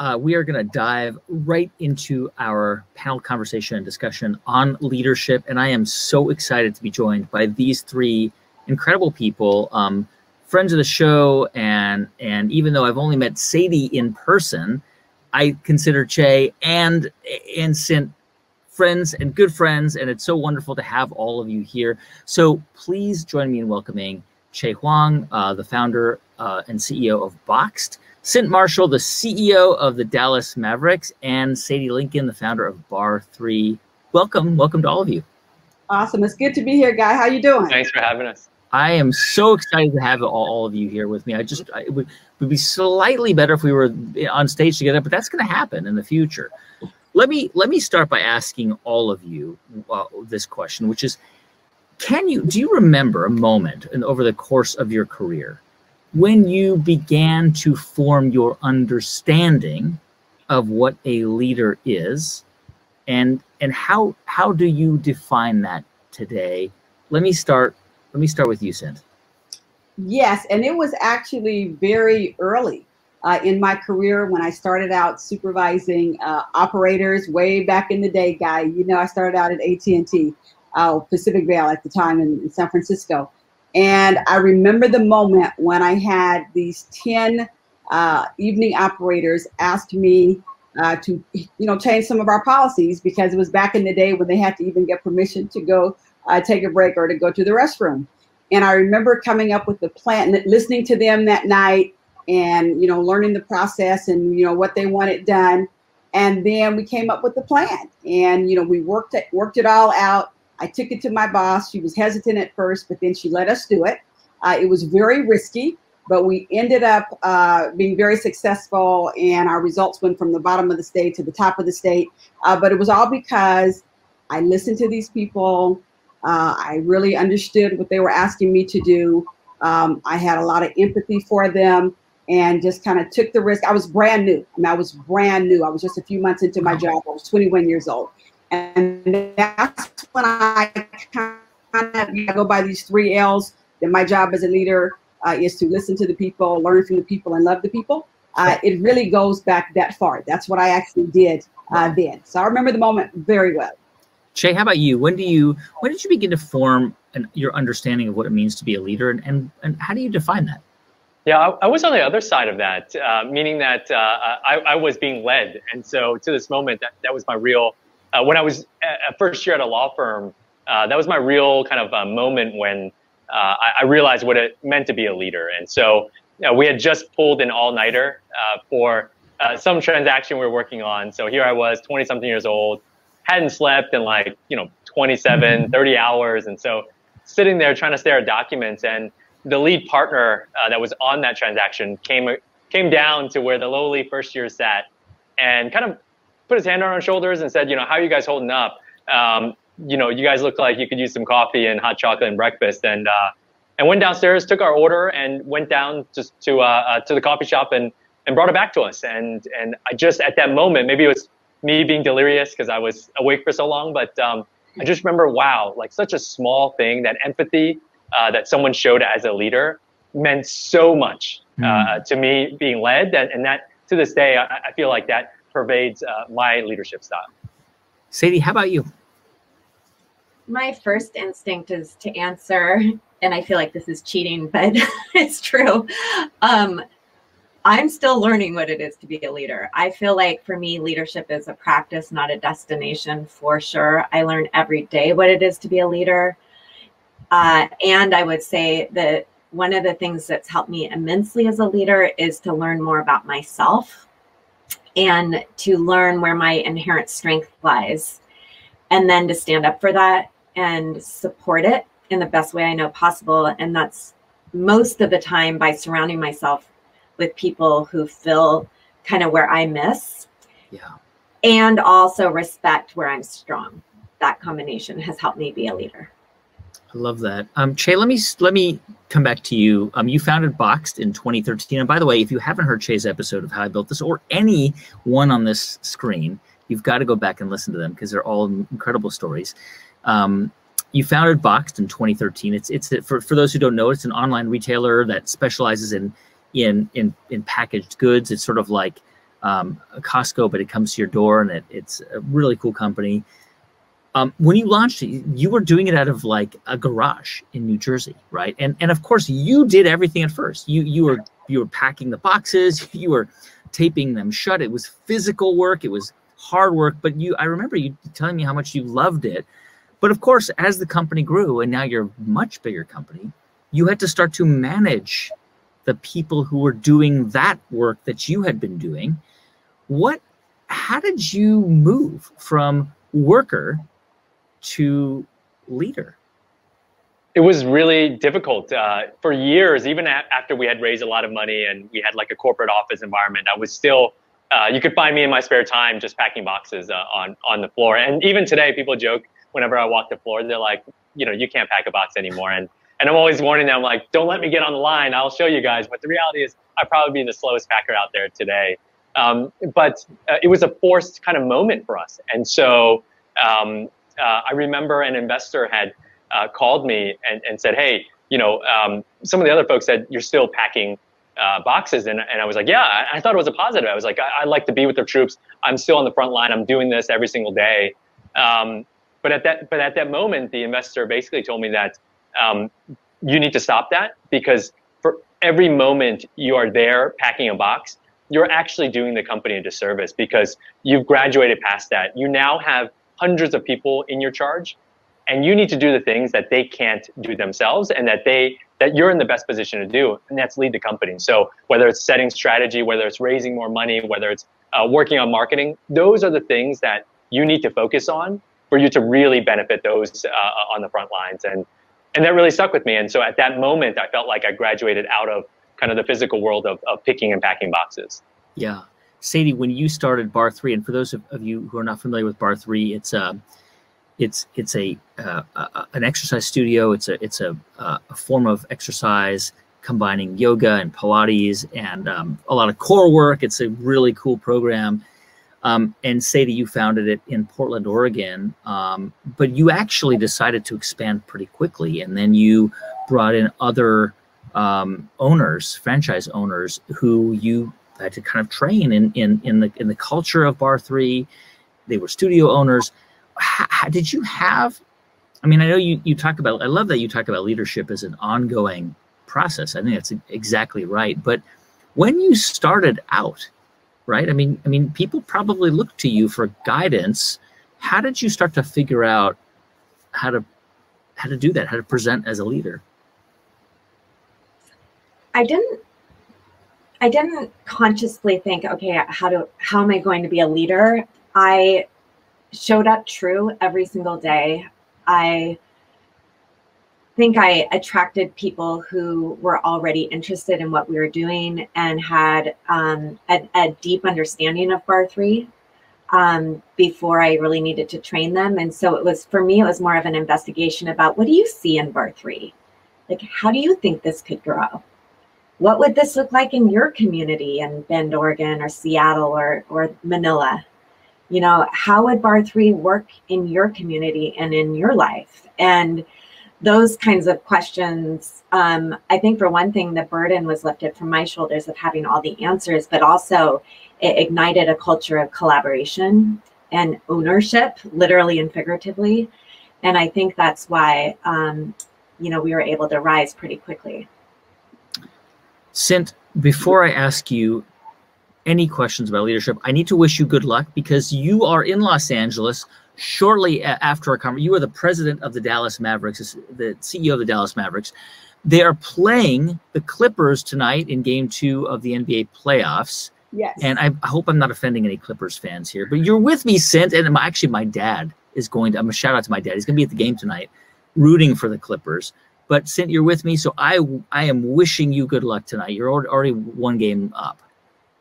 uh, we are going to dive right into our panel conversation and discussion on leadership. And I am so excited to be joined by these three incredible people, um, friends of the show. And, and even though I've only met Sadie in person, I consider Chieh and, and Cynt friends and good friends. And it's so wonderful to have all of you here. So please join me in welcoming Chieh Huang, uh, the founder uh, and CEO of Boxed. Cynt Marshall, the CEO of the Dallas Mavericks, and Sadie Lincoln, the founder of Barre3. Welcome, welcome to all of you. Awesome, it's good to be here, Guy. How you doing? Thanks for having us. I am so excited to have all, all of you here with me. I just I, it would, would be slightly better if we were on stage together, but that's going to happen in the future. Let me let me start by asking all of you uh, this question, which is, can you do you remember a moment in, over the course of your career when you began to form your understanding of what a leader is and and how how do you define that today? Let me start let me start with you Cynt. yes and it was actually very early uh, in my career when i started out supervising uh, operators way back in the day guy. You know i started out at at&t uh, Pacific Bell at the time in, in san francisco and I remember the moment when I had these 10 uh, evening operators ask me uh, to, you know, change some of our policies because it was back in the day when they had to even get permission to go uh, take a break or to go to the restroom. And I remember coming up with the plan, listening to them that night and, you know, learning the process and, you know, what they wanted done. And then we came up with the plan and, you know, we worked it, worked it all out I took it to my boss. She was hesitant at first, but then she let us do it. Uh, it was very risky, but we ended up uh, being very successful, and our results went from the bottom of the state to the top of the state. Uh, but it was all because I listened to these people. Uh, I really understood what they were asking me to do. Um, I had a lot of empathy for them and just kind of took the risk. I was brand new. I mean, I was brand new. I was just a few months into my job. I was 21 years old. And that's when I kind of go by these three L's. That my job as a leader uh, is to listen to the people, learn from the people, and love the people. Uh, it really goes back that far. That's what I actually did uh, then. So I remember the moment very well. Chieh, how about you? When do you when did you begin to form an, your understanding of what it means to be a leader, and and, and how do you define that? Yeah, I, I was on the other side of that, uh, meaning that uh, I, I was being led, and so to this moment, that that was my real uh, when I was a first year at a law firm, uh, that was my real kind of uh, moment when uh, I, I, realized what it meant to be a leader. And so you know, we had just pulled an all nighter uh, for uh, some transaction we were working on. So here I was, 20 something years old, hadn't slept in like, you know, 27, mm-hmm. 30 hours. And so sitting there trying to stare at documents and the lead partner that was on that transaction came, came down to where the lowly first year sat and kind of put his hand on our shoulders and said, you know, how are you guys holding up? Um, you know, you guys look like you could use some coffee and hot chocolate and breakfast. And uh, and went downstairs, took our order, and went down just to uh, uh, to the coffee shop and and brought it back to us. And and I just at that moment, maybe it was me being delirious because I was awake for so long, but um, I just remember, wow, like such a small thing, that empathy uh, that someone showed as a leader meant so much mm. to me being led, and, and that to this day, I, I feel like that pervades uh, my leadership style. Sadie, how about you? My first instinct is to answer, and I feel like this is cheating, but it's true. Um, I'm still learning what it is to be a leader. I feel like for me, leadership is a practice, not a destination for sure. I learn every day what it is to be a leader. Uh, and I would say that one of the things that's helped me immensely as a leader is to learn more about myself and to learn where my inherent strength lies and then to stand up for that and support it in the best way I know possible. And that's most of the time by surrounding myself with people who fill kind of where I miss. Yeah. And also respect where I'm strong. That combination has helped me be a leader. I love that. Um, Chieh, let me let me come back to you. Um, you founded Boxed in 2013, and by the way, if you haven't heard Chieh's episode of How I Built This or any one on this screen, you've got to go back and listen to them because they're all incredible stories. Um, you founded Boxed in 2013. It's it's for for those who don't know, it's an online retailer that specializes in in in in packaged goods. It's sort of like um, Costco, but it comes to your door, and it, it's a really cool company. Um, when you launched it, you were doing it out of like a garage in New Jersey, right? And and of course, you did everything at first. You you were you were packing the boxes, you were taping them shut. It was physical work. It was hard work, but you I remember you telling me how much you loved it. But of course, as the company grew and now you're a much bigger company, you had to start to manage the people who were doing that work that you had been doing. What how did you move from worker to leader? It was really difficult uh, for years. Even a- after we had raised a lot of money and we had like a corporate office environment, I was still. Uh, you could find me in my spare time just packing boxes uh, on on the floor. And even today, people joke whenever I walk the floor, they're like, you know, you can't pack a box anymore. And and I'm always warning them, like, don't let me get on the line. I'll show you guys. But the reality is, I'd probably be the slowest packer out there today. Um, but uh, it was a forced kind of moment for us. And so um, uh, I remember an investor had uh, called me and, and said, hey, you know, um, some of the other folks said you're still packing uh, boxes. And, and I was like, yeah, I, thought it was a positive. I was like, I, I like to be with the troops. I'm still on the front line. I'm doing this every single day. Um, but at that, but at that moment, the investor basically told me that um, you need to stop that because for every moment you are there packing a box, you're actually doing the company a disservice because you've graduated past that. You now have hundreds of people in your charge and you need to do the things that they can't do themselves and that they that you're in the best position to do and that's lead the company so whether it's setting strategy whether it's raising more money whether it's uh, working on marketing those are the things that you need to focus on for you to really benefit those uh, on the front lines. And and that really stuck with me. And so at that moment, I felt like I graduated out of kind of the physical world of, of picking and packing boxes. Yeah. Sadie, when you started Barre3, and for those of, of you who are not familiar with Barre3, it's a um, it's it's a, uh, a an exercise studio. It's a it's a, a form of exercise combining yoga and Pilates and um, a lot of core work. It's a really cool program. Um, and Sadie, you founded it in Portland, Oregon, um, but you actually decided to expand pretty quickly, and then you brought in other um, owners, franchise owners, who you had to kind of train in in in the in the culture of Barre3. They were studio owners. How, how, did you have? I mean, I know you you talk about. I love that you talk about leadership as an ongoing process. I think that's exactly right. But when you started out right? I mean, I mean, people probably look to you for guidance. How did you start to figure out how to how to do that? How to present as a leader? I didn't I didn't consciously think, okay, how do how am I going to be a leader? I showed up true every single day. I think I attracted people who were already interested in what we were doing and had um, a, a, deep understanding of Barre3 um, before I really needed to train them. And so it was, for me, it was more of an investigation about what do you see in Barre3? Like, how do you think this could grow? What would this look like in your community in Bend, Oregon, or Seattle, or, or Manila? You know, how would Barre3 work in your community and in your life? And those kinds of questions um, i think for one thing the burden was lifted from my shoulders of having all the answers but also it ignited a culture of collaboration and ownership literally and figuratively and i think that's why um, you know we were able to rise pretty quickly Cynt, before i ask you any questions about leadership i need to wish you good luck because you are in los angeles shortly after our conference, you are the president of the Dallas Mavericks, the CEO of the Dallas Mavericks. They are playing the Clippers tonight in game two of the NBA playoffs. Yes. And I hope I'm not offending any Clippers fans here, but you're with me, Cynt. And actually, my dad is going to, I'm a shout out to my dad. He's going to be at the game tonight rooting for the Clippers. But Cynt, you're with me. So I, I am wishing you good luck tonight. You're already one game up.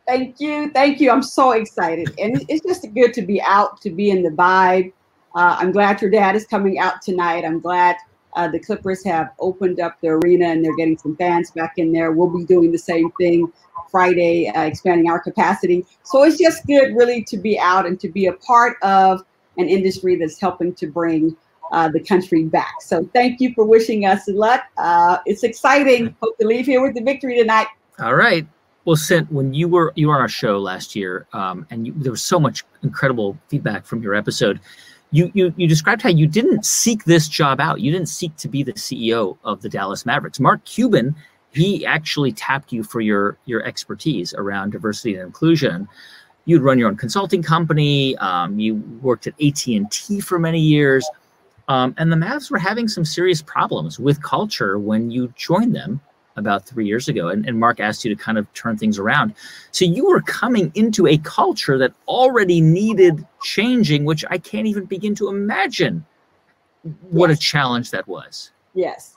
Thank you. Thank you. I'm so excited. And it's just good to be out, to be in the vibe. Uh, I'm glad your dad is coming out tonight. I'm glad uh, the Clippers have opened up the arena and they're getting some fans back in there. We'll be doing the same thing Friday, uh, expanding our capacity. So it's just good, really, to be out and to be a part of an industry that's helping to bring uh, the country back. So thank you for wishing us luck. Uh, it's exciting. Hope to leave here with the victory tonight. All right. Well, Cynt, when you were you were on our show last year, um, and you, there was so much incredible feedback from your episode. You, you you described how you didn't seek this job out. You didn't seek to be the CEO of the Dallas Mavericks. Mark Cuban, he actually tapped you for your your expertise around diversity and inclusion. You'd run your own consulting company. Um, you worked at AT and T for many years, um, and the Mavs were having some serious problems with culture when you joined them about three years ago. And, and Mark asked you to kind of turn things around. So you were coming into a culture that already needed changing, which I can't even begin to imagine what yes. a challenge that was. Yes.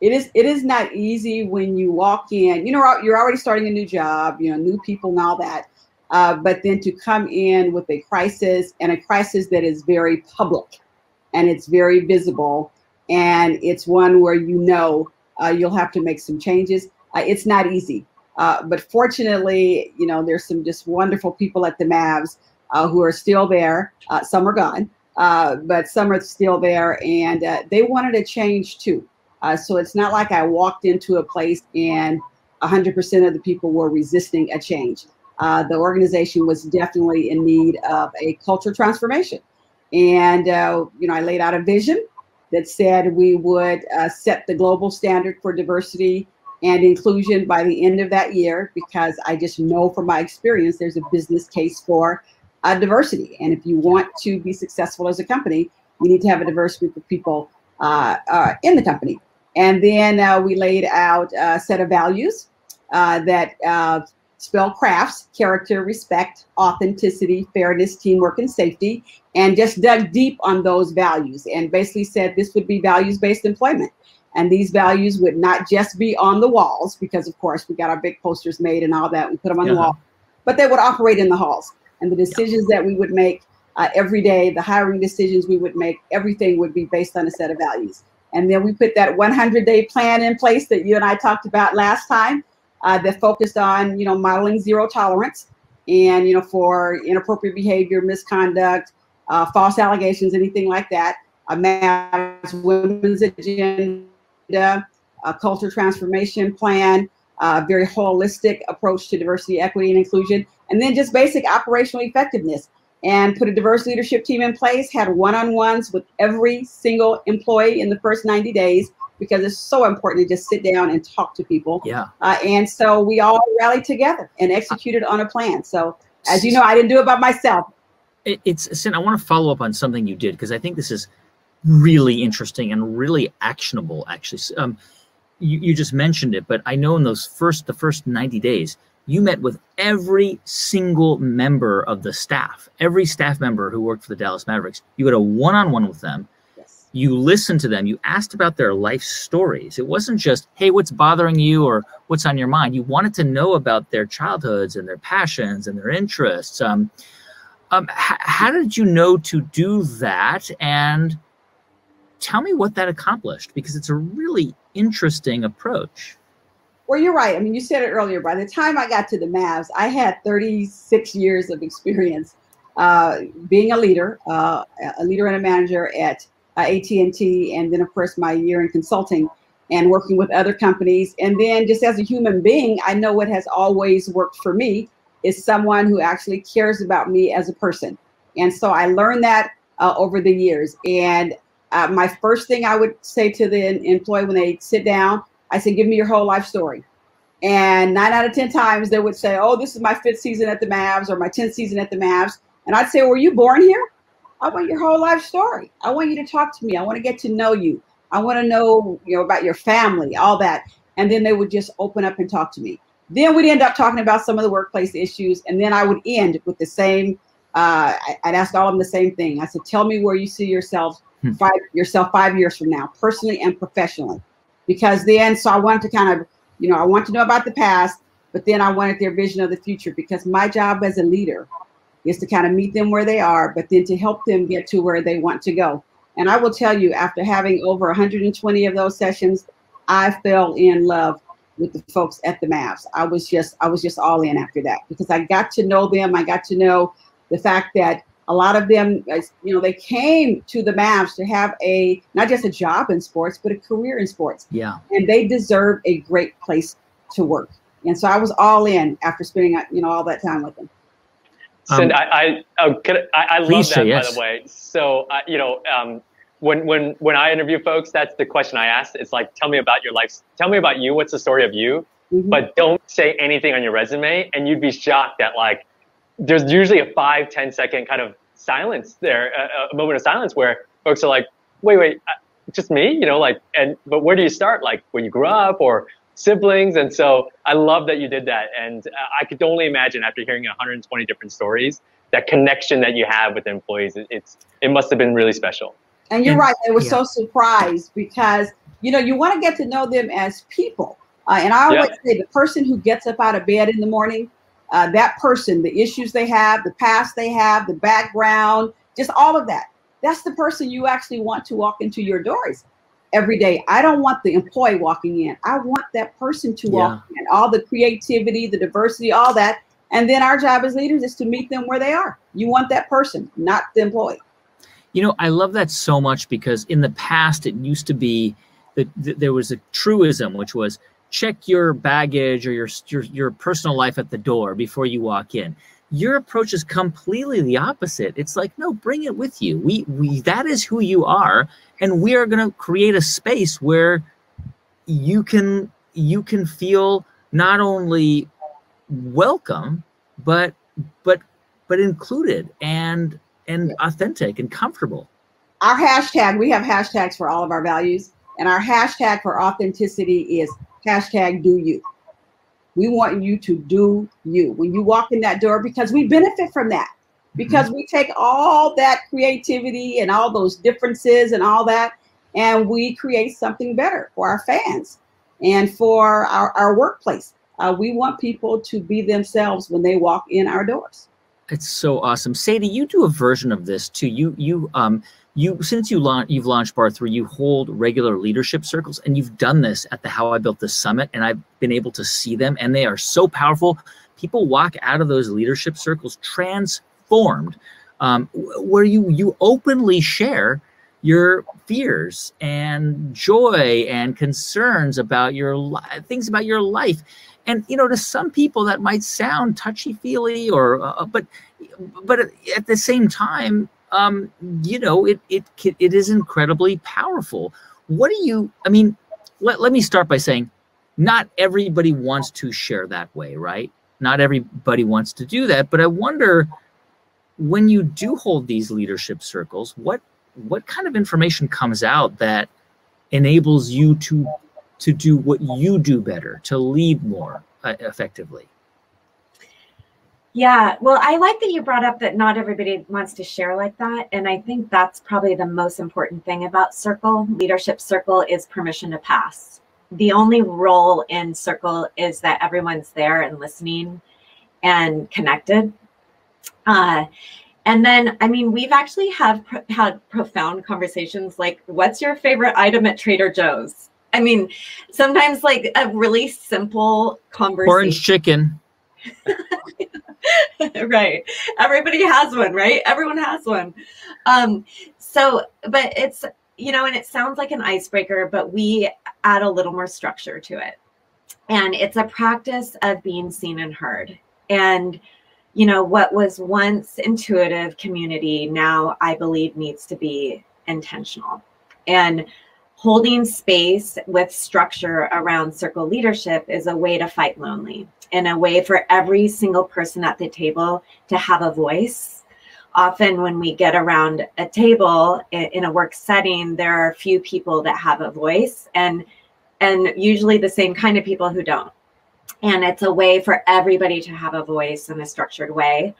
It is it is not easy when you walk in, you know, you're already starting a new job, you know, new people and all that. Uh, but then to come in with a crisis and a crisis that is very public and it's very visible and it's one where you know uh, you'll have to make some changes. Uh, it's not easy. Uh, but fortunately, you know, there's some just wonderful people at the Mavs uh, who are still there. Uh, some are gone, uh, but some are still there, and they wanted a change too. so it's not like I walked into a place and 100% of the people were resisting a change. the organization was definitely in need of a culture transformation. And, you know, I laid out a vision that said we would uh, set the global standard for diversity and inclusion by the end of that year because I just know from my experience there's a business case for uh, diversity. And if you want to be successful as a company, you need to have a diverse group of people uh, uh in the company. And then uh, we laid out a set of values uh, that spell crafts, character, respect, authenticity, fairness, teamwork, and safety, and just dug deep on those values and basically said this would be values based employment. And these values would not just be on the walls, because of course we got our big posters made and all that, we put them on the wall, but they would operate in the halls. And the decisions that we would make uh, every day, the hiring decisions we would make, everything would be based on a set of values. And then we put that 100 day plan in place that you and I talked about last time uh, that focused on, you know, modeling zero tolerance and, you know, for inappropriate behavior, misconduct, uh, false allegations, anything like that. A Mavs women's agenda, a culture transformation plan, a very holistic approach to diversity, equity, and inclusion, and then just basic operational effectiveness. And put a diverse leadership team in place, had one on ones with every single employee in the first 90 days, because it's so important to just sit down and talk to people. Yeah. Uh, and so we all rallied together and executed on a plan. So as you know, I didn't do it by myself. It, it's Cynt. I want to follow up on something you did because I think this is really interesting and really actionable. Actually, um, you, you just mentioned it, but I know in those first the first ninety days, you met with every single member of the staff, every staff member who worked for the Dallas Mavericks. You had a one-on-one with them you listened to them. You asked about their life stories. It wasn't just hey what's bothering you or what's on your mind? You wanted to know about their childhoods and their passions and their interests. Um, um, h- how did you know to do that? And tell me what that accomplished because it's a really interesting approach. Well you're right. I mean you said it earlier. By the time i got to the mavs i had 36 years of experience uh, being a leader uh, a leader and a manager at uh, AT&T, and then of course my year in consulting and working with other companies. And then just as a human being, I know what has always worked for me is someone who actually cares about me as a person. And so I learned that uh, over the years. And uh, my first thing I would say to the employee when they sit down, I say, give me your whole life story. And nine out of 10 times they would say, oh, this is my fifth season at the Mavs or my 10th season at the Mavs. And I'd say, were you born here? I want your whole life story. I want you to talk to me. I want to get to know you. I want to know, you know, about your family, all that. And then they would just open up and talk to me. Then we'd end up talking about some of the workplace issues. And then I would end with the same, uh, I'd ask all of them the same thing. I said, tell me where you see yourself hmm. five yourself five years from now, personally and professionally. Because then, so I wanted to kind of, you know, I want to know about the past, but then I wanted their vision of the future because my job as a leader is to kind of meet them where they are, but then to help them get to where they want to go. And I will tell you, after having over 120 of those sessions, I fell in love with the folks at the Mavs. I was just, I was just all in after that because I got to know them. I got to know the fact that a lot of them, you know, they came to the Mavs to have a not just a job in sports, but a career in sports. Yeah. And they deserve a great place to work. And so I was all in after spending you know all that time with them. Um, I I, oh, I, I love that yes. by the way. So uh, you know, um, when when when I interview folks, that's the question I ask. It's like, tell me about your life. Tell me about you. What's the story of you? Mm-hmm. But don't say anything on your resume, and you'd be shocked that like there's usually a five ten second kind of silence there, a, a moment of silence where folks are like, wait, wait, uh, just me, you know, like, and but where do you start? Like when you grew up or siblings. And so I love that you did that. And I could only imagine after hearing 120 different stories, that connection that you have with employees, it's, it must have been really special. And you're right. They were yeah. so surprised because, you know, you want to get to know them as people. Uh, and I always say the person who gets up out of bed in the morning, uh, that person, the issues they have, the past they have, the background, just all of that. That's the person you actually want to walk into your doors every day. I don't want the employee walking in. I want that person to walk in. All the creativity, the diversity, all that. And then our job as leaders is to meet them where they are. You want that person, not the employee. You know, I love that so much because in the past it used to be that, that there was a truism, which was check your baggage or your, your your personal life at the door before you walk in your approach is completely the opposite. It's like, no, bring it with you. We, we that is who you are, and we are going to create a space where you can you can feel not only welcome, but but but included and and authentic and comfortable. Our hashtag, we have hashtags for all of our values, and our hashtag for authenticity is hashtag do you. We want you to do you when you walk in that door because we benefit from that. Because mm-hmm. we take all that creativity and all those differences and all that, and we create something better for our fans and for our, our workplace. Uh, we want people to be themselves when they walk in our doors. It's so awesome. Sadie, you do a version of this too. You you um you since you launch you've launched barre3 you hold regular leadership circles and you've done this at the how i built this summit and i've been able to see them and they are so powerful people walk out of those leadership circles transformed um, where you you openly share your fears and joy and concerns about your li- things about your life and you know to some people that might sound touchy feely or uh, but but at the same time um, you know, it it it is incredibly powerful. What do you? I mean, let let me start by saying, not everybody wants to share that way, right? Not everybody wants to do that, but I wonder when you do hold these leadership circles, what what kind of information comes out that enables you to to do what you do better, to lead more uh, effectively? Yeah, well, I like that you brought up that not everybody wants to share like that. And I think that's probably the most important thing about Circle, Leadership Circle, is permission to pass. The only role in Circle is that everyone's there and listening and connected. Uh, and then, I mean, we've actually have pr- had profound conversations like, what's your favorite item at Trader Joe's? I mean, sometimes like a really simple conversation. Orange chicken. right. Everybody has one, right? Everyone has one. Um, so, but it's, you know, and it sounds like an icebreaker, but we add a little more structure to it. And it's a practice of being seen and heard. And, you know, what was once intuitive community now I believe needs to be intentional. And holding space with structure around circle leadership is a way to fight lonely and a way for every single person at the table to have a voice. Often, when we get around a table in a work setting, there are few people that have a voice, and and usually the same kind of people who don't. And it's a way for everybody to have a voice in a structured way.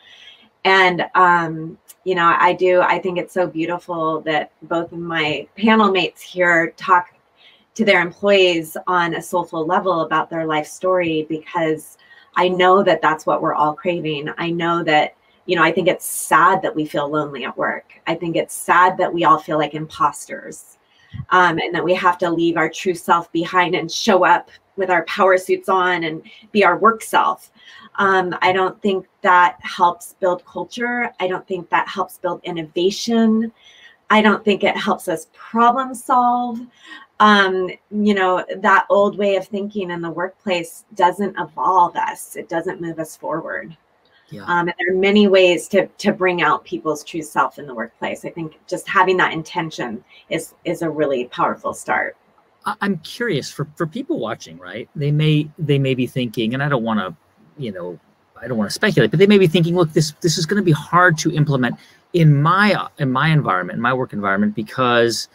And um, you know, I do. I think it's so beautiful that both of my panel mates here talk to their employees on a soulful level about their life story because I know that that's what we're all craving. I know that, you know, I think it's sad that we feel lonely at work. I think it's sad that we all feel like imposters um, and that we have to leave our true self behind and show up with our power suits on and be our work self. Um, I don't think that helps build culture. I don't think that helps build innovation. I don't think it helps us problem solve. um, you know, that old way of thinking in the workplace doesn't evolve us. It doesn't move us forward. Yeah. Um, and there are many ways to to bring out people's true self in the workplace. I think just having that intention is is a really powerful start. I'm curious for for people watching, right? They may they may be thinking, and I don't want to, you know, I don't want to speculate, but they may be thinking, look, this this is going to be hard to implement in my in my environment, in my work environment, because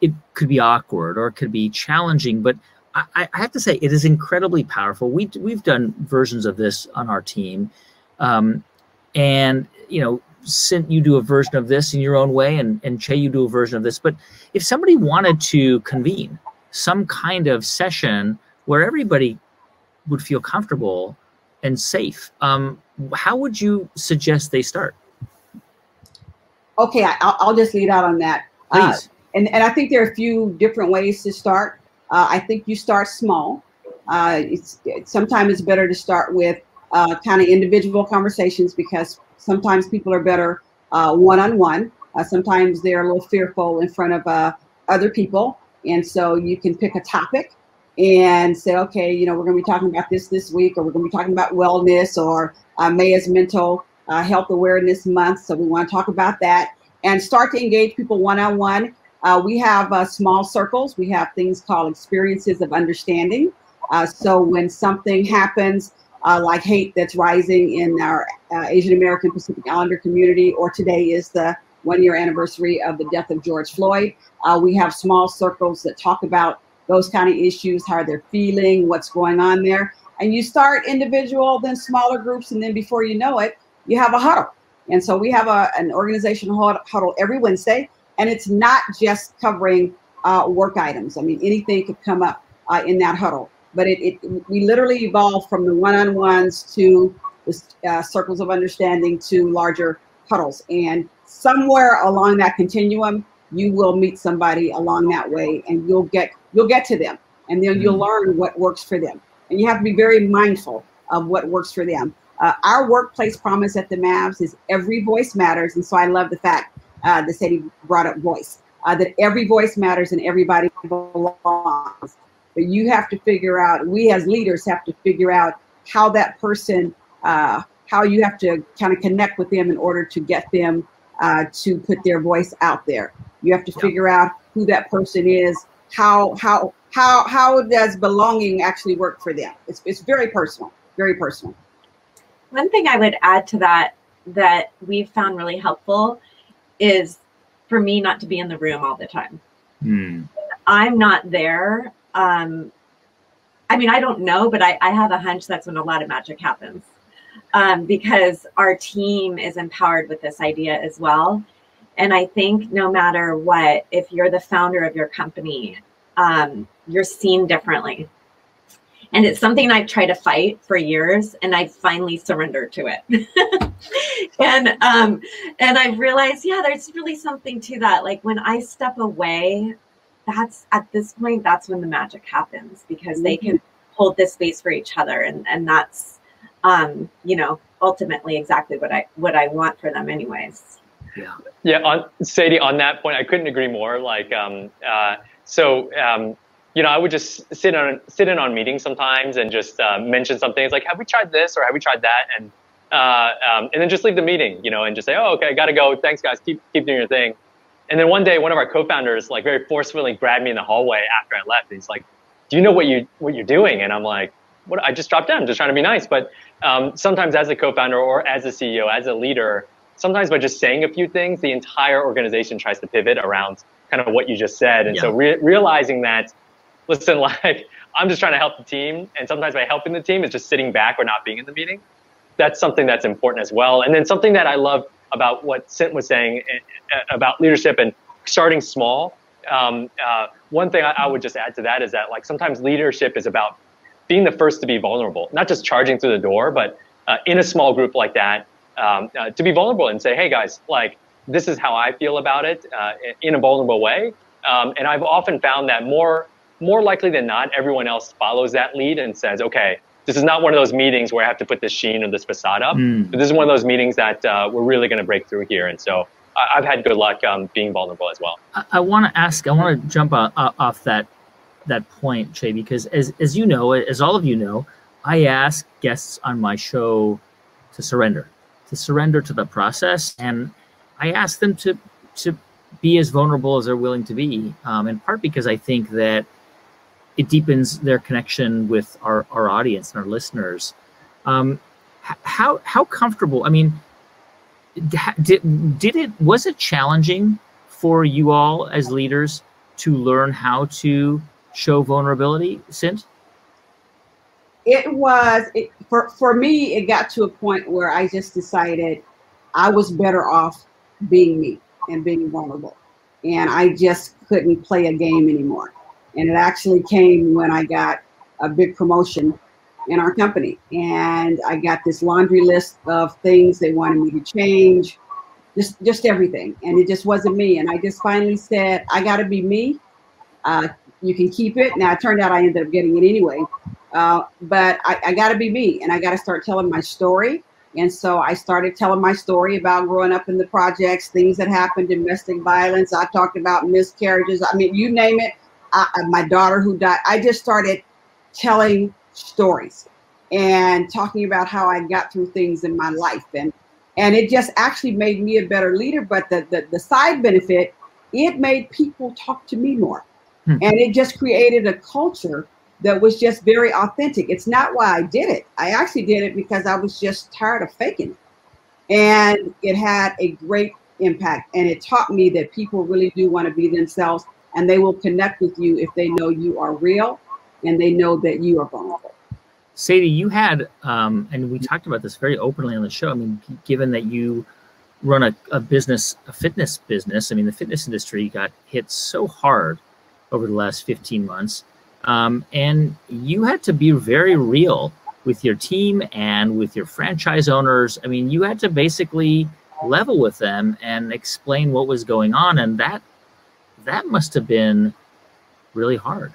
it could be awkward or it could be challenging. But I, I have to say, it is incredibly powerful. We we've done versions of this on our team, um, and you know, Cynt, you do a version of this in your own way, and and Chieh, you do a version of this. But if somebody wanted to convene some kind of session where everybody would feel comfortable and safe, um, how would you suggest they start? Okay, I'll, I'll just lead out on that. Please. Uh, and, and I think there are a few different ways to start. Uh, I think you start small. Uh, it's sometimes it's better to start with uh, kind of individual conversations because sometimes people are better one on one. Sometimes they're a little fearful in front of uh, other people, and so you can pick a topic and say, okay, you know, we're going to be talking about this this week, or we're going to be talking about wellness, or May is Mental uh, Health Awareness Month, so we want to talk about that and start to engage people one on one we have uh, small circles. We have things called experiences of understanding. Uh, so when something happens, uh, like hate that's rising in our uh, Asian American Pacific Islander community, or today is the one year anniversary of the death of George Floyd, uh, we have small circles that talk about those kind of issues, how they're feeling, what's going on there. And you start individual, then smaller groups, and then before you know it, you have a huddle. And so we have a, an organizational huddle every Wednesday and it's not just covering uh, work items. I mean, anything could come up uh, in that huddle. But it, it we literally evolved from the one-on-ones to the uh, circles of understanding to larger huddles. And somewhere along that continuum, you will meet somebody along that way, and you'll get you'll get to them, and then you'll mm-hmm. learn what works for them. And you have to be very mindful of what works for them. Uh, our workplace promise at the Mavs is every voice matters, and so I love the fact uh, the city brought up voice, uh, that every voice matters and everybody belongs. But you have to figure out, we as leaders have to figure out how that person, uh, how you have to kind of connect with them in order to get them uh, to put their voice out there. You have to figure out who that person is, how, how, how, how does belonging actually work for them? It's, it's very personal, very personal. One thing I would add to that that we've found really helpful is for me not to be in the room all the time. Mm. I'm not there. Um, I mean, I don't know, but I, I have a hunch that's when a lot of magic happens um, because our team is empowered with this idea as well. And I think no matter what, if you're the founder of your company, um, you're seen differently and it's something I've tried to fight for years, and I finally surrendered to it. and um, and I realized, yeah, there's really something to that. Like when I step away, that's at this point, that's when the magic happens because mm-hmm. they can mm-hmm. hold this space for each other, and and that's um, you know ultimately exactly what I what I want for them, anyways. Yeah. Yeah. On Sadie, on that point, I couldn't agree more. Like, um, uh, so um, you know, I would just sit on sit in on meetings sometimes and just uh, mention something. It's like, have we tried this or have we tried that? And uh, um, and then just leave the meeting, you know, and just say, oh, okay, I gotta go. Thanks, guys. Keep keep doing your thing. And then one day, one of our co-founders like very forcefully grabbed me in the hallway after I left. he's like, "Do you know what you what you're doing?" And I'm like, "What? I just dropped down, just trying to be nice." But um, sometimes, as a co-founder or as a CEO, as a leader, sometimes by just saying a few things, the entire organization tries to pivot around kind of what you just said. And yeah. so re- realizing that listen, like I'm just trying to help the team. And sometimes by helping the team is just sitting back or not being in the meeting. That's something that's important as well. And then something that I love about what Cynt was saying eh, eh, about leadership and starting small. Um, uh, one thing I, I would just add to that is that like sometimes leadership is about being the first to be vulnerable, not just charging through the door, but uh, in a small group like that, um, uh, to be vulnerable and say, hey guys, like this is how I feel about it uh, in a vulnerable way. Um, and I've often found that more more likely than not, everyone else follows that lead and says, okay, this is not one of those meetings where I have to put this sheen or this facade up. Mm. But this is one of those meetings that uh, we're really going to break through here. And so I- have had good luck um, being vulnerable as well. I, I want to ask, I want to jump off that that point, Chieh, because as as you know, as all of you know, I ask guests on my show to surrender, to surrender to the process, and I ask them to to be as vulnerable as they're willing to be. Um, in part because I think that it deepens their connection with our, our audience and our listeners. Um, how how comfortable? I mean, did did it was it challenging for you all as leaders to learn how to show vulnerability? Since it was it, for for me, it got to a point where I just decided I was better off being me and being vulnerable, and I just couldn't play a game anymore. And it actually came when I got a big promotion in our company. And I got this laundry list of things they wanted me to change, just just everything. And it just wasn't me. And I just finally said, I got to be me. Uh, you can keep it. Now it turned out I ended up getting it anyway. Uh, but I, I got to be me, and I got to start telling my story. And so I started telling my story about growing up in the projects, things that happened, domestic violence. I talked about miscarriages. I mean, you name it. I, my daughter who died. I just started telling stories and talking about how I got through things in my life. And and it just actually made me a better leader. But the the, the side benefit, it made people talk to me more. Hmm. And it just created a culture that was just very authentic. It's not why I did it. I actually did it because I was just tired of faking it. And it had a great impact. And it taught me that people really do want to be themselves and they will connect with you if they know you are real and they know that you are vulnerable. Sadie, you had, um, and we talked about this very openly on the show. I mean, given that you run a, a business, a fitness business, I mean, the fitness industry got hit so hard over the last 15 months. Um, and you had to be very real with your team and with your franchise owners. I mean, you had to basically level with them and explain what was going on. And that that must have been really hard.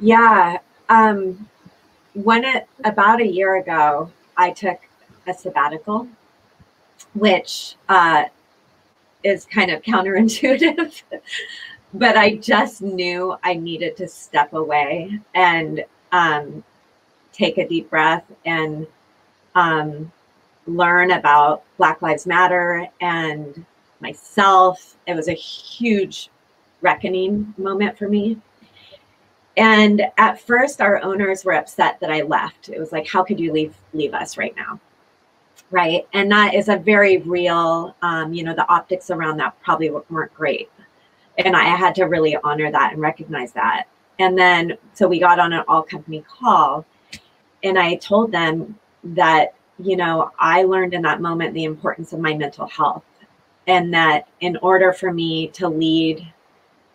Yeah. Um, when it about a year ago, I took a sabbatical, which uh, is kind of counterintuitive, but I just knew I needed to step away and um, take a deep breath and um, learn about Black Lives Matter and myself. It was a huge reckoning moment for me. And at first, our owners were upset that I left. It was like, how could you leave leave us right now? Right. And that is a very real, um, you know, the optics around that probably weren't great. And I had to really honor that and recognize that. And then, so we got on an all company call, and I told them that, you know, I learned in that moment the importance of my mental health and that in order for me to lead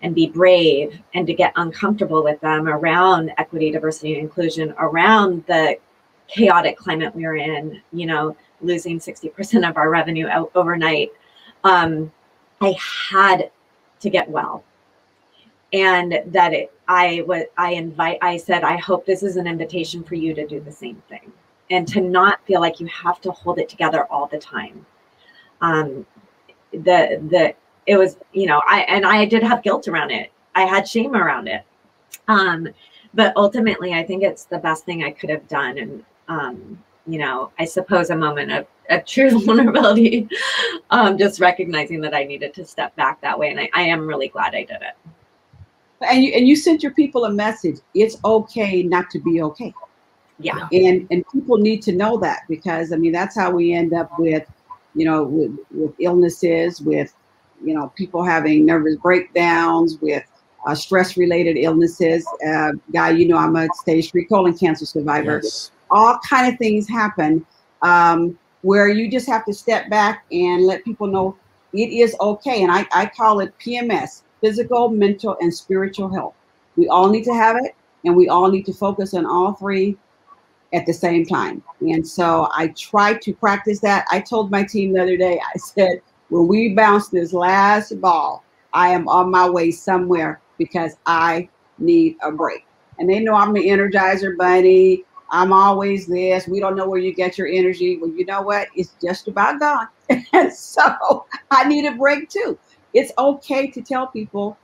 and be brave and to get uncomfortable with them around equity, diversity, and inclusion, around the chaotic climate we are in, you know, losing 60% of our revenue overnight, um, I had to get well. And that it, I was, I invite, I said, I hope this is an invitation for you to do the same thing and to not feel like you have to hold it together all the time. Um, the the it was you know i and i did have guilt around it. I had shame around it. Um but ultimately i think it's the best thing i could have done. And um you know i suppose a moment of, of true vulnerability um just recognizing that i needed to step back that way. And I, I am really glad i did it. And you and you sent your people a message. It's okay not to be okay. Yeah. And and people need to know that because i mean that's how we end up with you know, with, with illnesses, with, you know, people having nervous breakdowns, with uh, stress related illnesses. Uh, guy, you know, I'm a stage three colon cancer survivor. Yes. All kind of things happen um, where you just have to step back and let people know it is okay. And I, I call it PMS, physical, mental, and spiritual health. We all need to have it, and we all need to focus on all three at the same time. And so I tried to practice that. I told my team the other day, I said, when we bounce this last ball, I am on my way somewhere because I need a break. And they know I'm the energizer bunny. I'm always this. We don't know where you get your energy. Well, you know what? It's just about gone. and so I need a break too. It's okay to tell people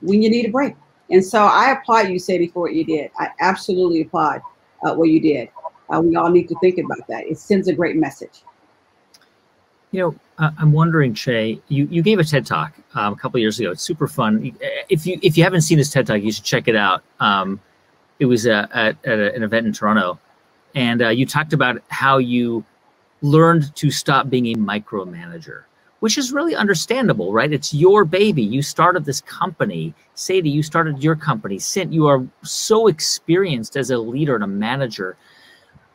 when you need a break. And so I applaud you, Sadie, for what you did. I absolutely applaud uh, what you did. Uh, we all need to think about that. It sends a great message. You know, uh, I'm wondering, Chieh, you, you gave a TED talk um, a couple years ago. It's super fun. If you if you haven't seen this TED talk, you should check it out. Um, it was uh, at, at an event in Toronto, and uh, you talked about how you learned to stop being a micromanager, which is really understandable, right? It's your baby. You started this company. Sadie, you started your company. Cynt, you are so experienced as a leader and a manager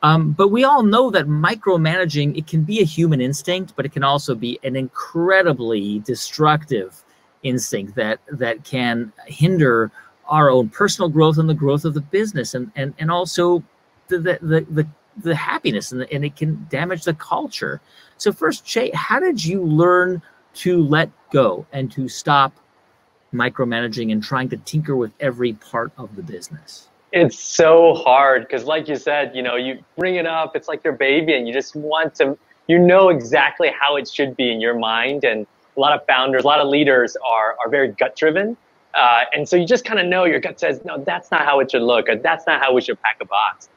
um, but we all know that micromanaging it can be a human instinct, but it can also be an incredibly destructive instinct that that can hinder our own personal growth and the growth of the business, and and and also the the the, the, happiness, and, the, and it can damage the culture. So first, Chieh, how did you learn to let go and to stop micromanaging and trying to tinker with every part of the business? It's so hard because, like you said, you know, you bring it up, it's like your baby, and you just want to, you know, exactly how it should be in your mind. And a lot of founders, a lot of leaders are are very gut driven, uh, and so you just kind of know your gut says, no, that's not how it should look, or that's not how we should pack a box.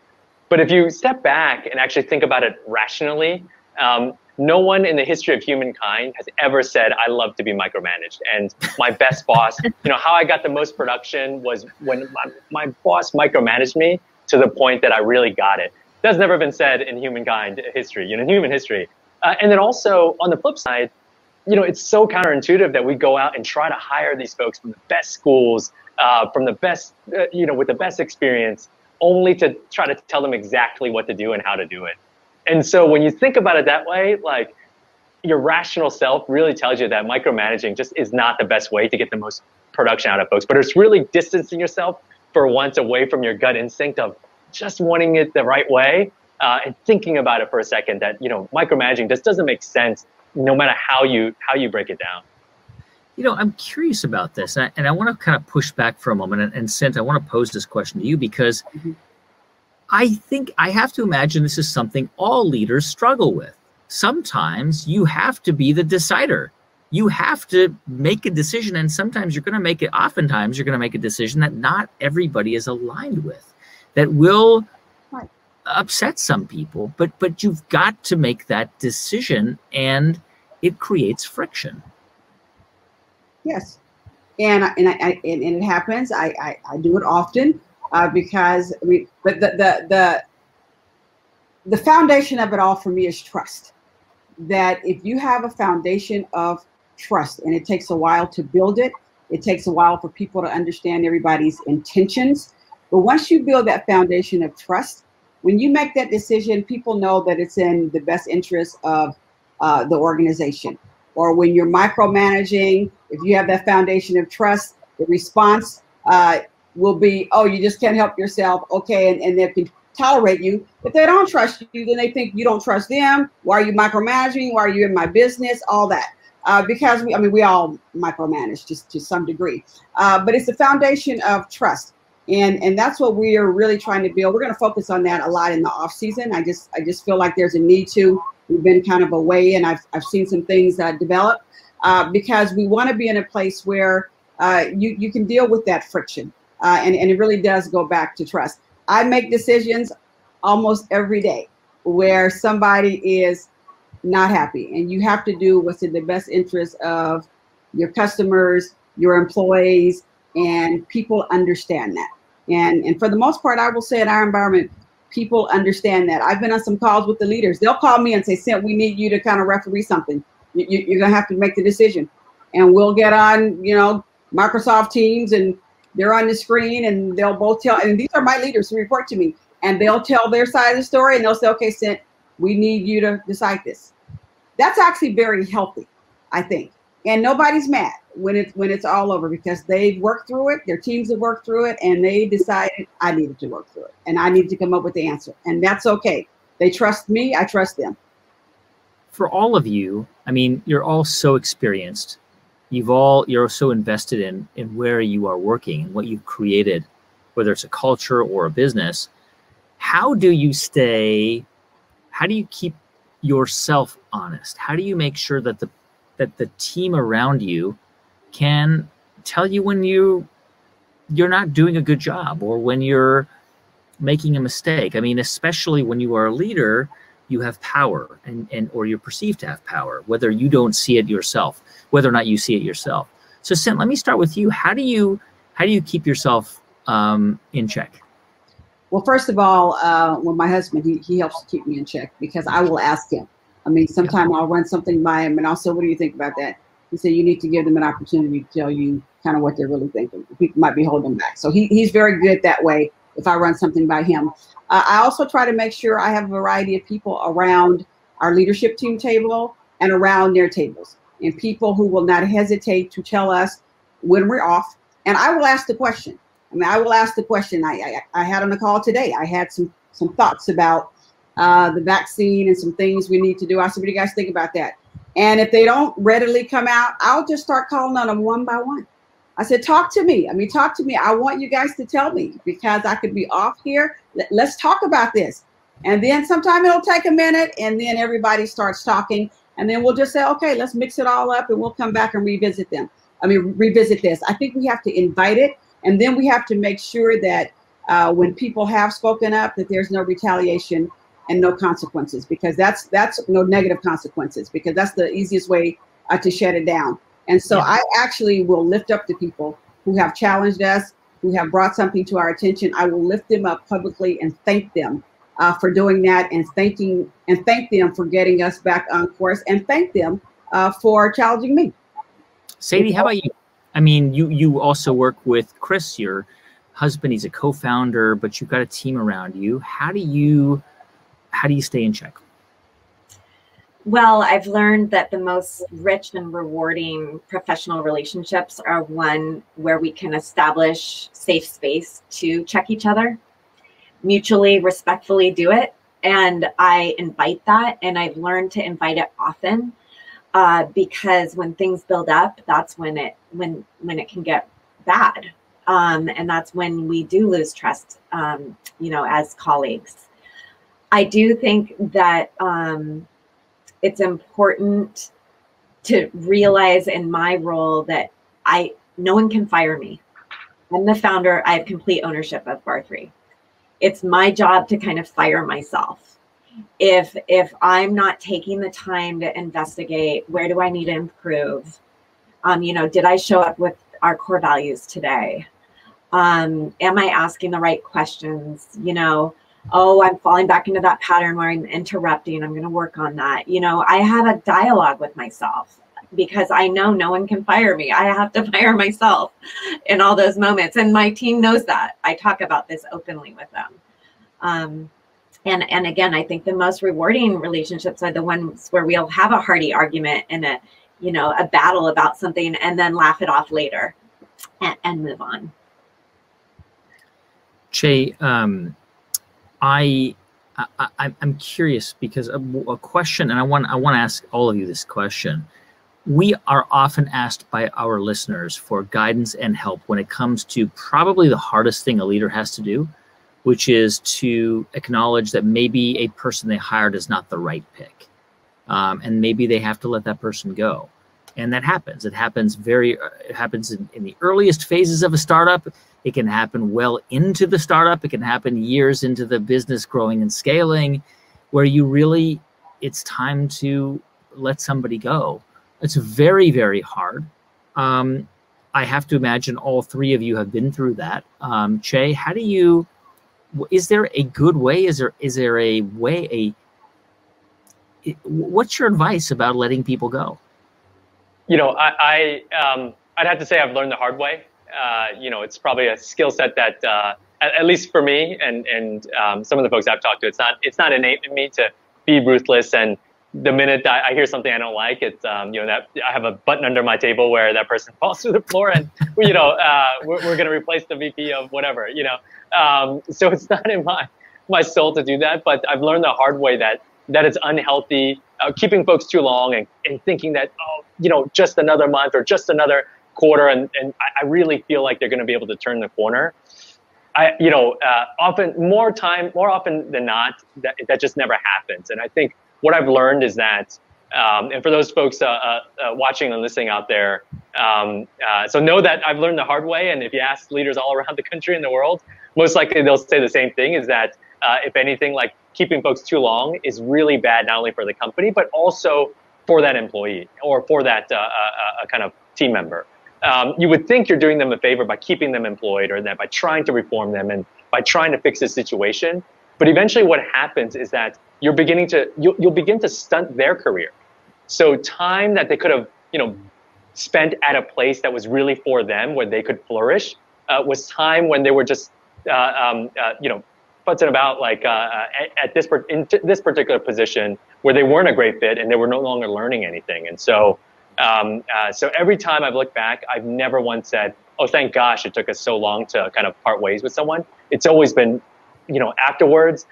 But if you step back and actually think about it rationally, um, no one in the history of humankind has ever said i love to be micromanaged. And my best boss you know how i got the most production was when my, my boss micromanaged me to the point that i really got it. That's never been said in humankind history you know in human history. Uh, and then also on the flip side you know it's so counterintuitive that we go out and try to hire these folks from the best schools uh, from the best uh, you know with the best experience only to try to tell them exactly what to do and how to do it and so when you think about it that way, like your rational self really tells you that micromanaging just is not the best way to get the most production out of folks. But it's really distancing yourself for once away from your gut instinct of just wanting it the right way uh, and thinking about it for a second that you know micromanaging just doesn't make sense no matter how you how you break it down. You know, I'm curious about this, and I, and I want to kind of push back for a moment. And, and Cynt, I want to pose this question to you because mm-hmm. I think I have to imagine this is something all leaders struggle with. Sometimes you have to be the decider. You have to make a decision, and sometimes you're going to make it, oftentimes, you're going to make a decision that not everybody is aligned with, that will upset some people, but but you've got to make that decision and it creates friction. Yes. And and I, and, and it happens. I, I, I do it often uh, because we but the, the the the foundation of it all for me is trust that if you have a foundation of trust and it takes a while to build it it takes a while for people to understand everybody's intentions but once you build that foundation of trust when you make that decision people know that it's in the best interest of uh, the organization or when you're micromanaging if you have that foundation of trust the response uh, will be, oh, you just can't help yourself. Okay. And, and they can tolerate you. If they don't trust you, then they think you don't trust them. Why are you micromanaging? Why are you in my business? All that. Uh, because we, I mean, we all micromanage just to some degree, uh, but it's the foundation of trust. And, and that's what we are really trying to build. We're going to focus on that a lot in the off season. I just, I just feel like there's a need to, we've been kind of away and I've, I've seen some things uh, develop uh, because we want to be in a place where uh, you, you can deal with that friction uh, and, and it really does go back to trust. I make decisions almost every day where somebody is not happy, and you have to do what's in the best interest of your customers, your employees, and people understand that. And, and for the most part, I will say in our environment, people understand that. I've been on some calls with the leaders. They'll call me and say, Cynt, we need you to kind of referee something. You, going to have to make the decision. And we'll get on, you know, Microsoft Teams and they're on the screen and they'll both tell, and these are my leaders who report to me, and they'll tell their side of the story and they'll say, okay, Cynt, we need you to decide this. That's actually very healthy, I think. And nobody's mad when it's when it's all over because they've worked through it, their teams have worked through it, and they decided I needed to work through it and I need to come up with the answer. And that's okay. They trust me, I trust them. For all of you, I mean, you're all so experienced you've all you're so invested in in where you are working and what you've created whether it's a culture or a business how do you stay how do you keep yourself honest how do you make sure that the that the team around you can tell you when you you're not doing a good job or when you're making a mistake. I mean, especially when you are a leader, you have power and, and or you're perceived to have power, whether you don't see it yourself, whether or not you see it yourself. So Cynt, let me start with you. How do you how do you keep yourself um, in check? Well, first of all, uh, well, my husband, he, he helps to keep me in check because I will ask him. I mean, sometimes I'll run something by him and I'll say, what do you think about that? He said, you need to give them an opportunity to tell you kind of what they're really thinking. People might be holding back. So he, he's very good that way if I run something by him. Uh, I also try to make sure I have a variety of people around our leadership team table and around their tables and people who will not hesitate to tell us when we're off. And I will ask the question. I mean, I will ask the question. I, I, I had on the call today. I had some some thoughts about uh, the vaccine and some things we need to do. I said, what do you guys think about that? And if they don't readily come out, I'll just start calling on them one by one. I said, talk to me. I mean, talk to me. I want you guys to tell me because I could be off here. Let's talk about this. And then sometime it'll take a minute and then everybody starts talking. And then we'll just say, okay, let's mix it all up and we'll come back and revisit them. I mean, revisit this. I think we have to invite it and then we have to make sure that uh, when people have spoken up, that there's no retaliation and no consequences because that's that's no negative consequences because that's the easiest way uh, to shut it down. And so yeah. I actually will lift up the people who have challenged us, who have brought something to our attention. I will lift them up publicly and thank them uh, for doing that, and thanking and thank them for getting us back on course, and thank them uh, for challenging me. Sadie, how about you? I mean, you you also work with Chris, your husband. He's a co-founder, but you've got a team around you. How do you how do you stay in check? Well, I've learned that the most rich and rewarding professional relationships are one where we can establish safe space to check each other, mutually, respectfully do it. And I invite that, and I've learned to invite it often uh, because when things build up, that's when it when when it can get bad, um, and that's when we do lose trust, um, you know, as colleagues. I do think that um, it's important to realize in my role that I no one can fire me. I'm the founder. I have complete ownership of Barre3. It's my job to kind of fire myself. If if I'm not taking the time to investigate where do I need to improve, um, you know, did I show up with our core values today? Um, am I asking the right questions? You know, oh, I'm falling back into that pattern where I'm interrupting. I'm going to work on that. You know, I have a dialogue with myself because I know no one can fire me. I have to fire myself in all those moments. And my team knows that. I talk about this openly with them. Um, and, and again, I think the most rewarding relationships are the ones where we'll have a hearty argument and a, you know, a battle about something and then laugh it off later and, and move on. Chieh, um, I, I am curious because a, a, question, and I want I want to ask all of you this question. We are often asked by our listeners for guidance and help when it comes to probably the hardest thing a leader has to do, which is to acknowledge that maybe a person they hired is not the right pick, um, and maybe they have to let that person go, and that happens. It happens very. It happens in, in the earliest phases of a startup it can happen well into the startup. It can happen years into the business growing and scaling, where you really, it's time to let somebody go. It's very, very hard. Um, I have to imagine all three of you have been through that. Um, Chieh, how do you? Is there a good way? Is there is there a way? A what's your advice about letting people go? You know, I, I um, I'd have to say I've learned the hard way uh, you know, it's probably a skill set that, uh, at, at, least for me and and um, some of the folks I've talked to, it's not it's not innate in me to be ruthless. And the minute I, I hear something I don't like, it's um, you know that I have a button under my table where that person falls through the floor, and you know uh, we're, we're going to replace the VP of whatever, you know. Um, so it's not in my my soul to do that, but I've learned the hard way that that it's unhealthy. Uh, keeping folks too long and, and thinking that oh you know just another month or just another quarter, and, and I really feel like they're going to be able to turn the corner. I, you know, uh, often more time, more often than not, that that just never happens. And I think what I've learned is that, um, and for those folks uh, uh, uh watching and listening out there, Um, uh, so know that I've learned the hard way, and if you ask leaders all around the country and the world, most likely they'll say the same thing: is that uh, if anything, like keeping folks too long is really bad, not only for the company but also for that employee or for that kind of team member. Um, you would think you're doing them a favor by keeping them employed or that by trying to reform them and by trying to fix the situation. But eventually, what happens is that you're beginning to you'll, you'll begin to stunt their career. So time that they could have you know spent at a place that was really for them, where they could flourish, uh, was time when they were just, uh, um, uh, you know, putzing about like uh, uh, at, at, this in this particular position where they weren't a great fit and they were no longer learning anything. And so, um, uh, so every time I've looked back, I've never once said, "Oh, thank gosh, it took us so long to kind of part ways with someone." It's always been, you know, afterwards.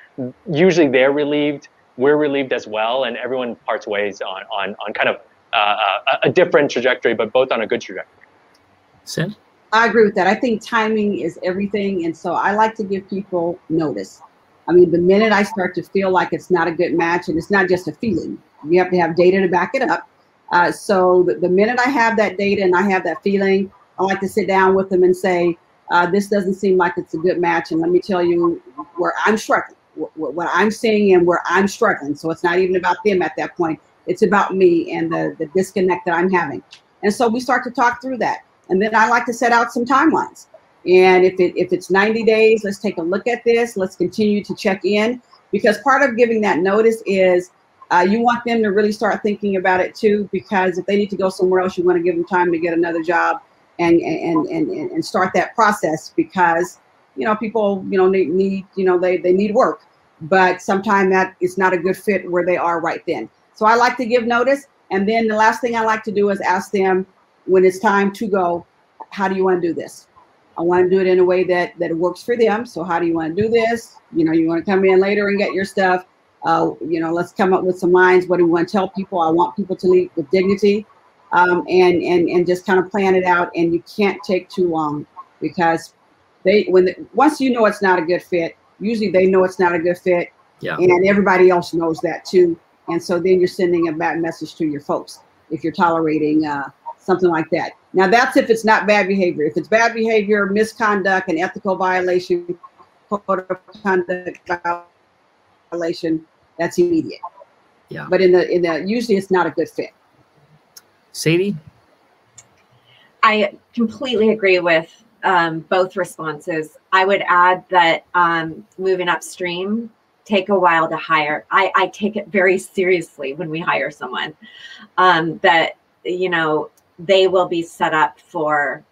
Usually they're relieved, we're relieved as well, and everyone parts ways on on on kind of uh, a different trajectory, but both on a good trajectory. Sid? I agree with that. I think timing is everything. And so I like to give people notice. I mean, the minute I start to feel like it's not a good match, and it's not just a feeling, you have to have data to back it up. Uh, so the, the, minute I have that data and I have that feeling, I like to sit down with them and say, uh, this doesn't seem like it's a good match. And let me tell you where I'm struggling, what, what I'm seeing and where I'm struggling. So it's not even about them at that point. It's about me and the, the disconnect that I'm having. And so we start to talk through that. And then I like to set out some timelines. And if it if it's 90 days, let's take a look at this. Let's continue to check in because part of giving that notice is uh, you want them to really start thinking about it too. Because if they need to go somewhere else, you want to give them time to get another job and and and and start that process because you know people you know need, need you know they they need work, but sometimes that is not a good fit where they are right then. So I like to give notice. And then the last thing I like to do is ask them when it's time to go, how do you want to do this? I want to do it in a way that that works for them. So how do you want to do this? You know, you want to come in later and get your stuff. Uh, you know, let's come up with some lines. What do we want to tell people? I want people to leave with dignity, um, and and and just kind of plan it out. And you can't take too long because they when the, once you know it's not a good fit, usually they know it's not a good fit, yeah. and everybody else knows that too. And so then you're sending a bad message to your folks if you're tolerating uh, something like that. Now that's if it's not bad behavior. If it's bad behavior, misconduct, and ethical violation, code of conduct violation, that's immediate. Yeah. But in the in the usually it's not a good fit. Sadie? I completely agree with um, both responses. I would add that um, moving upstream take a while to hire. I, I take it very seriously when we hire someone um, that, you know, they will be set up for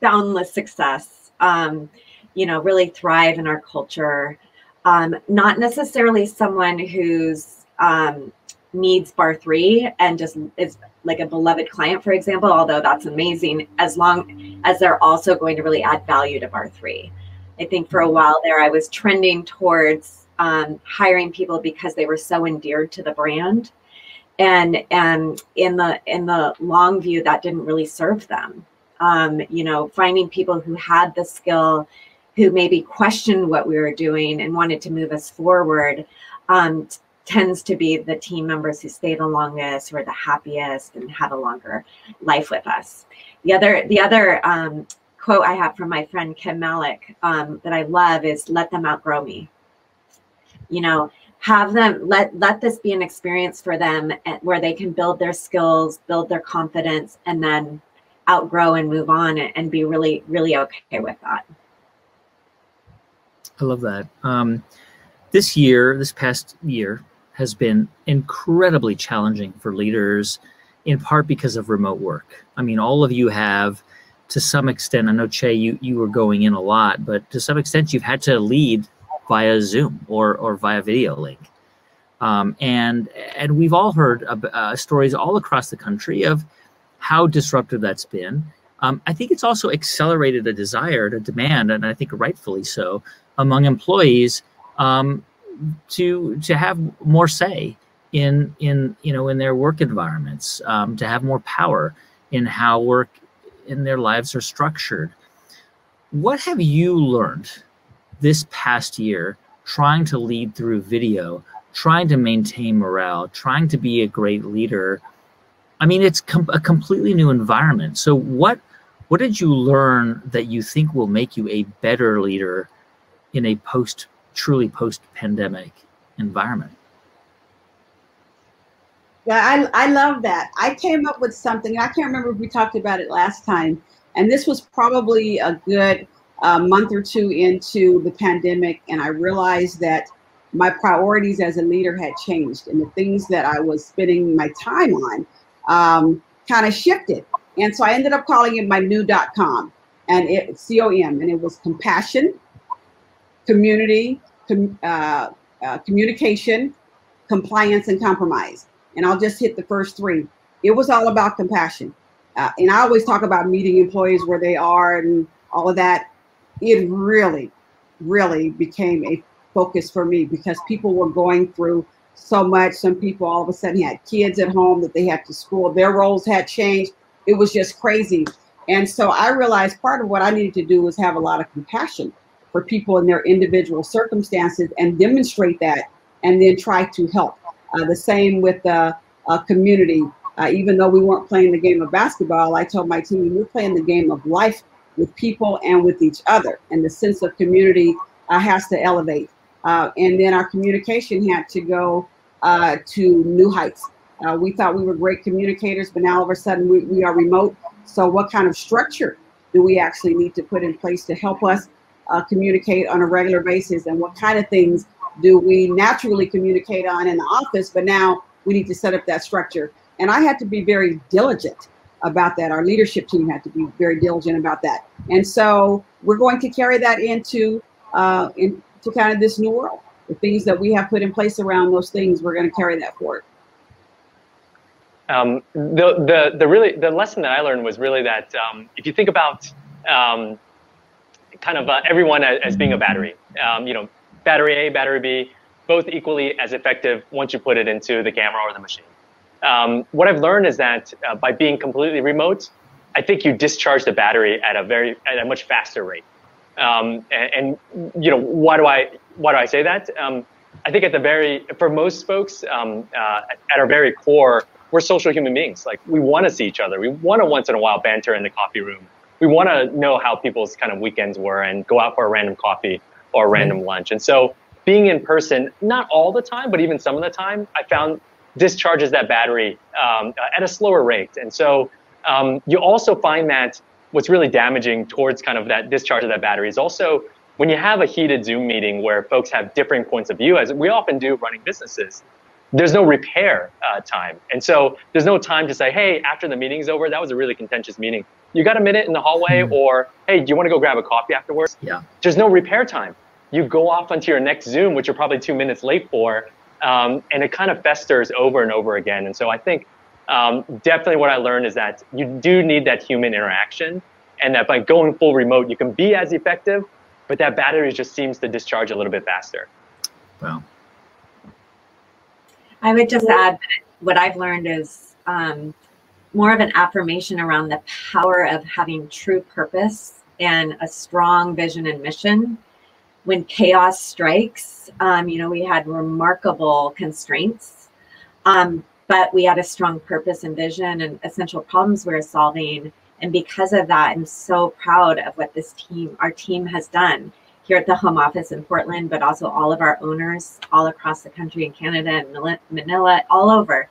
boundless success, um, you know, really thrive in our culture. Um, not necessarily someone who's um, needs Barre3 and just is like a beloved client, for example, although that's amazing, as long as they're also going to really add value to Barre3. I think for a while there, I was trending towards um, hiring people because they were so endeared to the brand, and and in the in the long view, that didn't really serve them. Um, you know, finding people who had the skill, who maybe questioned what we were doing and wanted to move us forward, um, tends to be the team members who stay the longest, who are the happiest, and have a longer life with us. The other the other um, quote I have from my friend Kim Malek um, that I love is "Let them outgrow me." You know, have them let let this be an experience for them where they can build their skills, build their confidence, and then outgrow and move on and be really really okay with that. I love that. Um, this year, this past year, has been incredibly challenging for leaders, in part because of remote work. I mean, all of you have to some extent, I know Chieh, you you were going in a lot, but to some extent, you've had to lead via Zoom or or via video link. Um, and and we've all heard uh, stories all across the country of how disruptive that's been. Um, I think it's also accelerated a desire, a demand, and I think rightfully so, among employees um, to to have more say in in you know in their work environments, um, to have more power in how work in their lives are structured. What have you learned this past year trying to lead through video, trying to maintain morale, trying to be a great leader I mean, it's com- a completely new environment. So what what did you learn that you think will make you a better leader in a post truly post pandemic environment? Yeah, I, I love that. I came up with something. I can't remember if we talked about it last time, and this was probably a good uh, month or two into the pandemic, and I realized that my priorities as a leader had changed, and the things that I was spending my time on um, kind of shifted. And so I ended up calling it my new dot com, and it com, and it was compassion, community, com, uh, uh, communication, compliance, and compromise and I'll just hit the first three. It was all about compassion. Uh, and I always talk about meeting employees where they are and all of that. It really, really became a focus for me because people were going through so much. Some people all of a sudden had kids at home that they had to school, their roles had changed. It was just crazy. And so I realized part of what I needed to do was have a lot of compassion for people in their individual circumstances and demonstrate that and then try to help. Uh, the same with the uh, community. Uh, even though we weren't playing the game of basketball, I told my team we're playing the game of life with people and with each other. And the sense of community has to elevate. and then our communication had to go to new heights. Uh, we thought we were great communicators, but now all of a sudden we, we are remote. So, what kind of structure do we actually need to put in place to help us uh, communicate on a regular basis? And what kind of things do we naturally communicate on in the office, but now we need to set up that structure. And I had to be very diligent about that. Our leadership team had to be very diligent about that. And so we're going to carry that into uh, into kind of this new world. The things that we have put in place around those things, we're going to carry that forward. Um, the the the really the lesson that I learned was really that um, if you think about um, kind of uh, everyone as, as, being a battery, um, you know, battery A, battery B, both equally as effective once you put it into the camera or the machine. Um, what I've learned is that uh, by being completely remote, I think you discharge the battery at a very at a much faster rate. Um, and, and, you know why do I why do I say that? Um, I think at the very for most folks um, uh, at our very core, we're social human beings. Like we want to see each other. We want to once in a while banter in the coffee room. We want to know how people's kind of weekends were and go out for a random coffee or a random mm-hmm. lunch. And so being in person, not all the time, but even some of the time, I found discharges that battery um, at a slower rate. And so um, you also find that what's really damaging towards kind of that discharge of that battery is also when you have a heated Zoom meeting where folks have differing points of view, as we often do running businesses, there's no repair uh, time. And so there's no time to say, hey, after the meeting's over, that was a really contentious meeting. You got a minute in the hallway, mm-hmm. or hey, do you want to go grab a coffee afterwards? Yeah. There's no repair time you go off onto your next Zoom, which you're probably two minutes late for, um, and it kind of festers over and over again. And so I think um, definitely what I learned is that you do need that human interaction, and that by going full remote, you can be as effective, but that battery just seems to discharge a little bit faster. Wow. I would just add that what I've learned is um, more of an affirmation around the power of having true purpose and a strong vision and mission. When chaos strikes, um, you know, we had remarkable constraints, um, but we had a strong purpose and vision and essential problems we were solving. And because of that, I'm so proud of what this team, our team has done here at the home office in Portland, but also all of our owners all across the country in Canada and Manila, all over,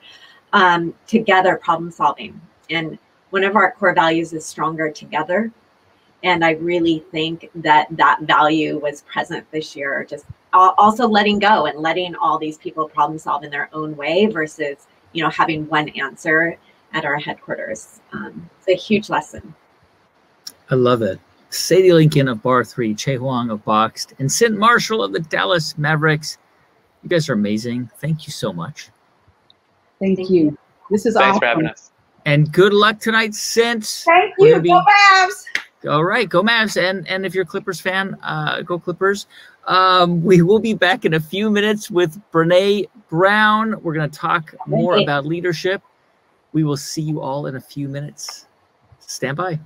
um, together problem solving. And one of our core values is stronger together. And i really think that that value was present this year just also letting go and letting all these people problem solve in their own way versus you know having one answer at our headquarters. Um, it's a huge lesson. I love it sadie lincoln of bar 3 Chieh Huang of boxed and Cynt marshall of the dallas mavericks you guys are amazing thank you so much thank, thank you. you this is thanks awesome. for having us and good luck tonight Cynt thank you be- go Mavs all right, go Mavs, and and if you're a Clippers fan, uh, go Clippers. Um, we will be back in a few minutes with Brene Brown. We're going to talk more about leadership. We will see you all in a few minutes. Stand by.